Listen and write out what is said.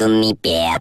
ミグミグミア。